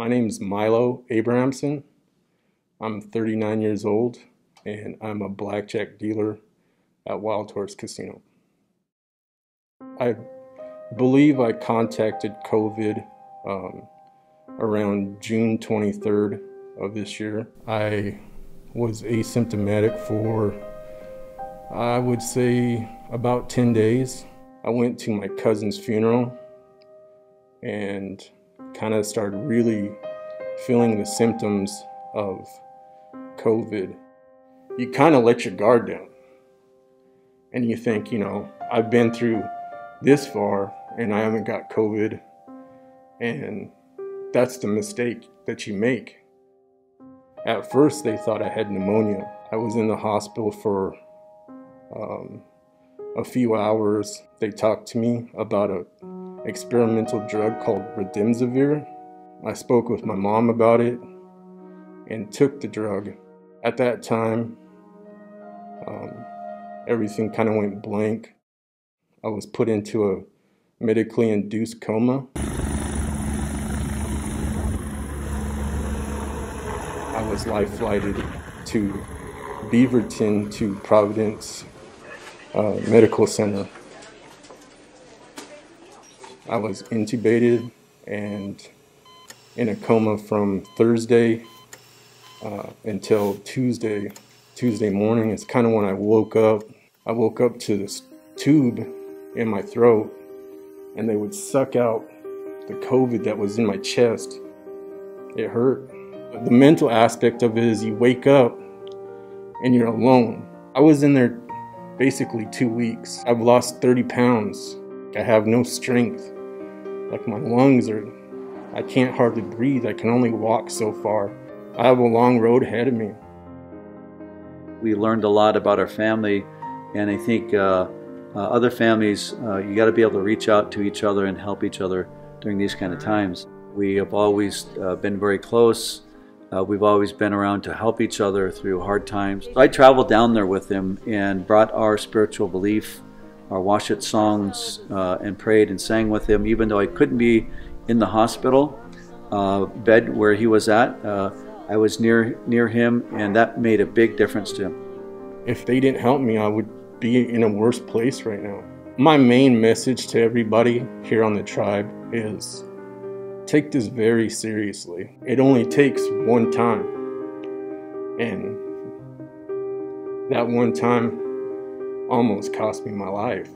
My name is Milo Abrahamson. I'm 39 years old and I'm a blackjack dealer at Wildhorse Casino. I believe I contacted COVID um, around June 23rd of this year. I was asymptomatic for, I would say, about 10 days. I went to my cousin's funeral and kind of started really feeling the symptoms of COVID. You kind of let your guard down. And you think, you know, I've been through this far and I haven't got COVID. And that's the mistake that you make. At first, they thought I had pneumonia. I was in the hospital for um, a few hours. They talked to me about a experimental drug called Remdesivir. I spoke with my mom about it and took the drug. At that time, um, everything kind of went blank. I was put into a medically induced coma. I was life flighted to Beaverton to Providence uh, Medical Center. I was intubated and in a coma from Thursday uh, until Tuesday. Tuesday morning is kind of when I woke up. I woke up to this tube in my throat, and they would suck out the COVID that was in my chest. It hurt. The mental aspect of it is you wake up and you're alone. I was in there basically two weeks. I've lost 30 pounds. I have no strength. Like my lungs are, I can't hardly breathe. I can only walk so far. I have a long road ahead of me. We learned a lot about our family, and I think uh, uh, other families, uh, you got to be able to reach out to each other and help each other during these kind of times. We have always uh, been very close. Uh, we've always been around to help each other through hard times. I traveled down there with him and brought our spiritual belief our Washat songs uh, and prayed and sang with him, even though I couldn't be in the hospital uh, bed where he was at. Uh, I was near near him, and that made a big difference to him. If they didn't help me, I would be in a worse place right now. My main message to everybody here on the tribe is take this very seriously. It only takes one time. And that one time almost cost me my life.